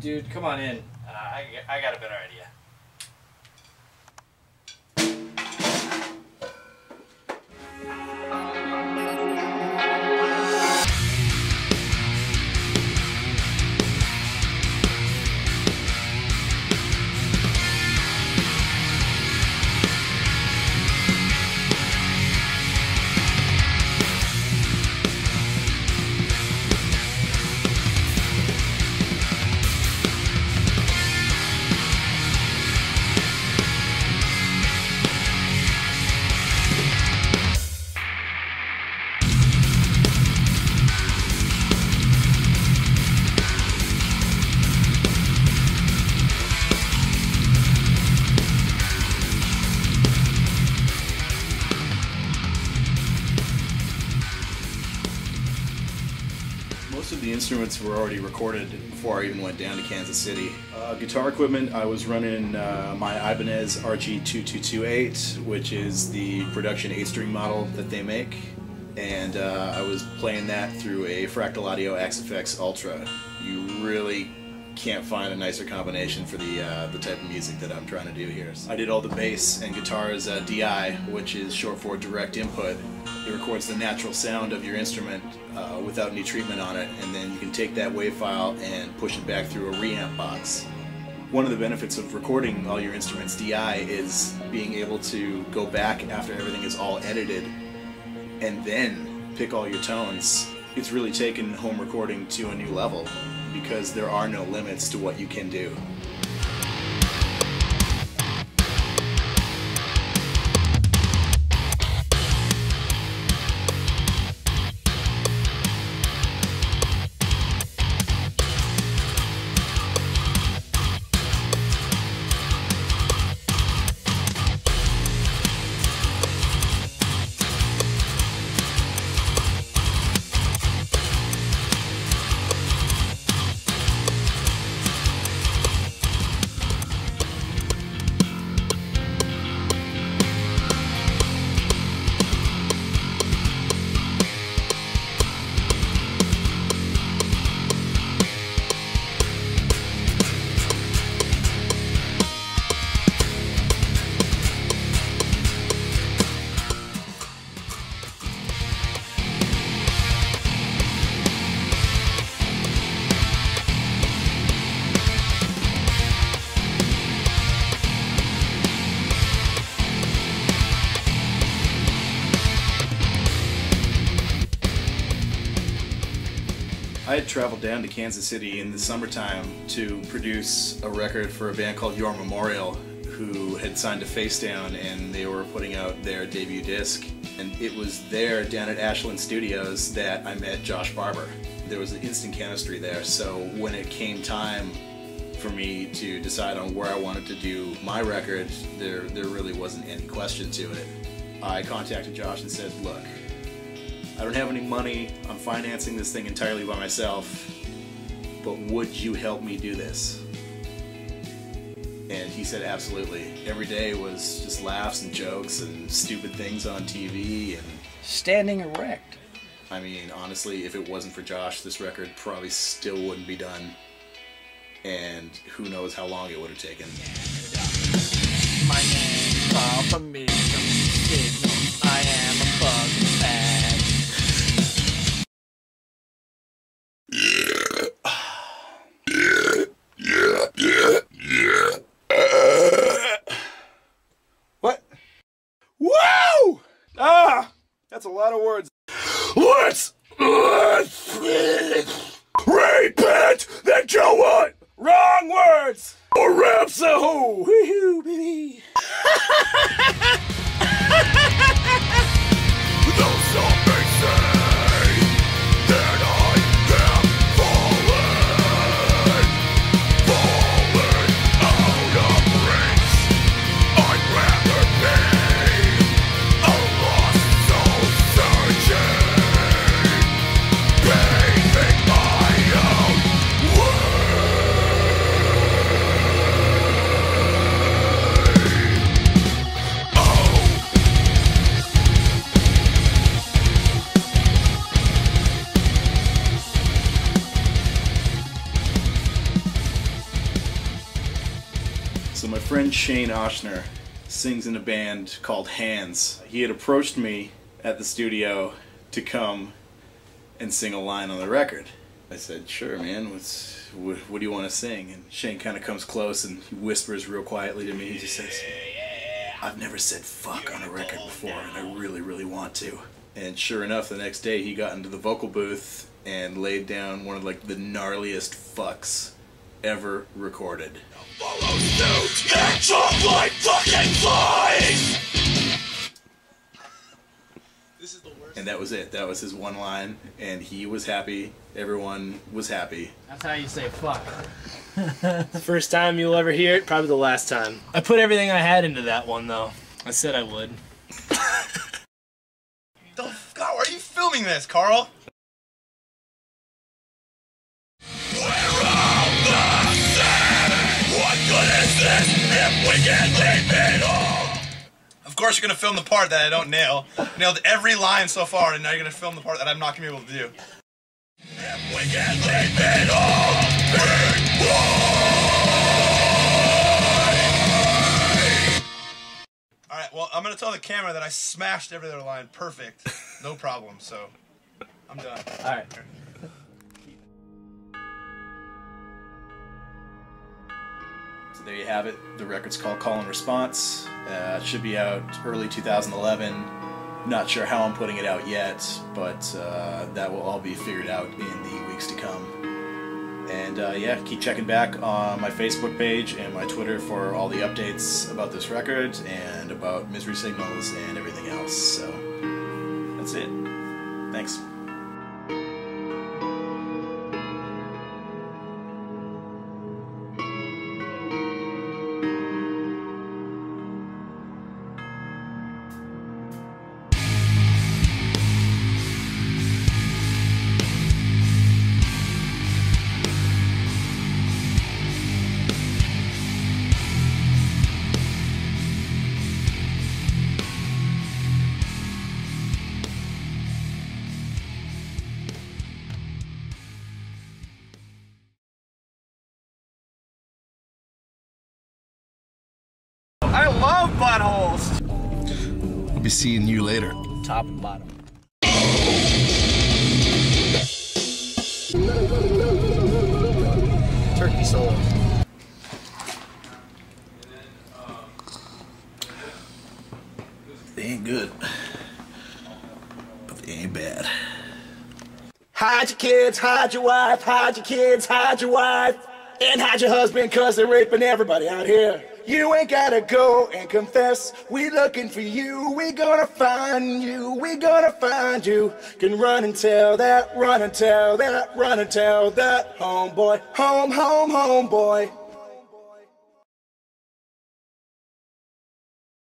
dude, come on in. Uh, I, I got a better idea. Most of the instruments were already recorded before I even went down to Kansas City. Uh, guitar equipment, I was running uh, my Ibanez RG2228, which is the production 8-string model that they make. And uh, I was playing that through a Fractal Audio Axe-Fx Ultra. You really can't find a nicer combination for the uh, the type of music that I'm trying to do here. I did all the bass and guitars uh, DI, which is short for direct input. It records the natural sound of your instrument uh, without any treatment on it, and then you can take that wave file and push it back through a reamp box. One of the benefits of recording all your instruments DI is being able to go back after everything is all edited and then pick all your tones. It's really taken home recording to a new level because there are no limits to what you can do. I had traveled down to Kansas City in the summertime to produce a record for a band called Your Memorial, who had signed to Facedown and they were putting out their debut disc. And it was there down at Ashland Studios that I met Josh Barber. There was an instant chemistry there, so when it came time for me to decide on where I wanted to do my record, there, there really wasn't any question to it. I contacted Josh and said, look, I don't have any money. I'm financing this thing entirely by myself. But would you help me do this? And he said, absolutely. Every day was just laughs and jokes and stupid things on TV. And Standing erect. I mean, honestly, if it wasn't for Josh, this record probably still wouldn't be done. And who knows how long it would have taken. Or raps. Woohoo, baby! Though some friend Shane Ochsner sings in a band called Hands. He had approached me at the studio to come and sing a line on the record. I said, "Sure, man. What's what, what do you want to sing?" And Shane kind of comes close and he whispers real quietly to me. He just says, "I've never said fuck on a record before, and I really, really want to." And sure enough, the next day he got into the vocal booth and laid down one of like the gnarliest fucks ever recorded. Follow suit! Catch up like fucking flies! And that was it. That was his one line, and he was happy. Everyone was happy. That's how you say fuck. First time you'll ever hear it, probably the last time. I put everything I had into that one, though. I said I would. The f- God, why are you filming this, Karl? This if we can leave it all? Of course, you're gonna film the part that I don't nail. Nailed every line so far, and now you're gonna film the part that I'm not gonna be able to do. If we can leave it all All right, well, I'm gonna tell the camera that I smashed every other line perfect, no problem. So, I'm done. All right. There you have it. The record's called Call and Response. Uh, it should be out early 2011. Not sure how I'm putting it out yet, but uh, that will all be figured out in the weeks to come. And uh, yeah, keep checking back on my Facebook page and my Twitter for all the updates about this record and about Misery Signals and everything else. So that's it. Thanks. Be seeing you later. Top and bottom. Turkey solo. They ain't good, but they ain't bad. Hide your kids, hide your wife, hide your kids, hide your wife, and hide your husband cause they're raping everybody out here. You ain't gotta go and confess. We looking for you. We gonna find you. We gonna find you. Can run and tell that, run and tell that, run and tell that. Homeboy, home, home, homeboy.